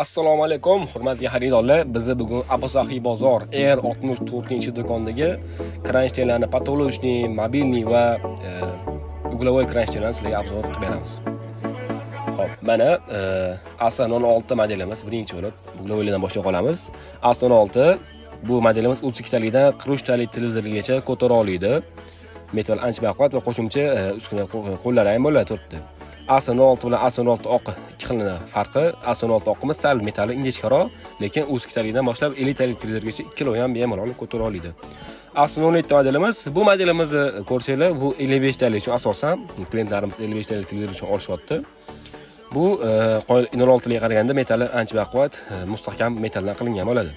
assalomu alaykum hurmatli xaridorlar. Bizni bugun abusahiy bozor r 64 do'kondagi kranshtenlarni patolochniy mobilniy va e, uglovoy kranshtenlarni sizlarga obzor qilib beramiz. Ho'p mana e, asa 06 modelimiz birinchi bo'lib uglovoylardan boshlab qolamiz. Asa 16 bu modelimiz 32 talikdan 43 talik televizorgacha ko'tara oladi metal ancha baquvvat va qo'shimcha e, uskuna qo'llari ham bo'ladi to'rtta A06 bilan A06 oqi ikki xilni farqi A06 oqimiz sal metalli ingichkaroq, lekin o'z kitalidan boshlab 50 televizorgacha 2 kilo ham bemalol ko'tara oladi. A07 modelimiz, bu modelimizni ko'rsanglar, bu 55 beshtalik uchun asosan klientlarimiz 55 beshtalik televizor uchun olishyapti. Bu e, 06 oltiga qaraganda metali ancha baquvvat, e, mustahkam metaldan qilingan bo'ladi.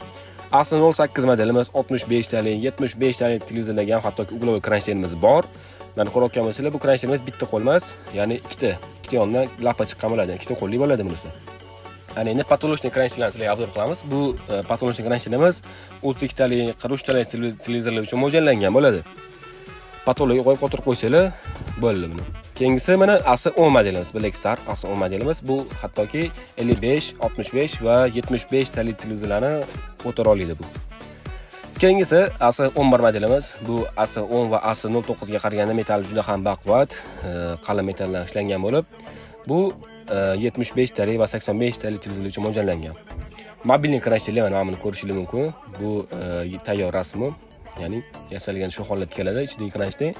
A08 modelimiz 65 talik, 75 talik televizorlarga ham hattoki uglovoy kranshtenimiz bor. Mana ko'rayotgan bo'lsanglar bu kranshenimiz bitta qo'l emas. Ya'ni ikkita ikkita yondan lapa chiqqan bo'ladi ikkita qo'lli bo'ladi bunisi. Ana endi patolochniy kranchlarni sizlarga obzor qilamiz. Bu e, patolochniy kranchlar emas o'ttiz ikkitali qirq uchtalik televizorlar uchun mo'ljallangan bo'ladi. Patologga qo'yib o'tirib qo'ysanglar bo'ldi buni. Keyingisi mana asi o'n modelimiz black star asi o'n modelimiz. Bu hattoki ellik besh oltmish besh va yetmish besh talik televizorlarni o'tira oladi bu. Keyingisi asi 11 modelimiz bu asi 10 va asi 09 ga qaraganda metall juda ham baquvvat e, qalin metaldan ishlangan bo'lib bu 75 e, talik va 85 talik televizor uchun mo'ljallangan. Mobilni krashterlar mana buni ko'rishingiz mumkin. Bu e, tayyor rasmi ya'ni yasalgan shu holatda keladi ichidagi krashter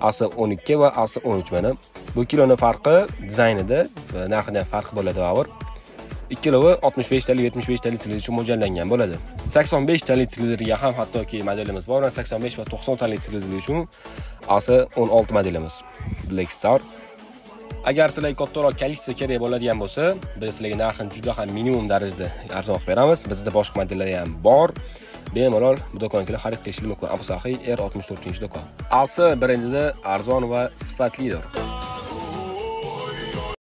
asi 12 va asi 13 mana. Bu kiloni farqi dizaynida narxida farq bo'ladi baribir ikkalovi 65 talik 75 talik televizor uchun mo'ljallangan bo'ladi. 85 talik televizorga ham hattoki modelimiz bor 85 va 90 talik televizor uchun asi 16 modelimiz. Black star. Agar sizlarga kattaroq kolичество kerak bo'ladigan bo'lsa biz sizlarga narxini juda ham minimum darajada arzon qilib beramiz. Bizda boshqa modellar ham bor. Bemalol bu do'konga kelib xarid qilishingiz mumkin. Abu sahiy r 64 do'kon asi brendida arzon va sifatlidir.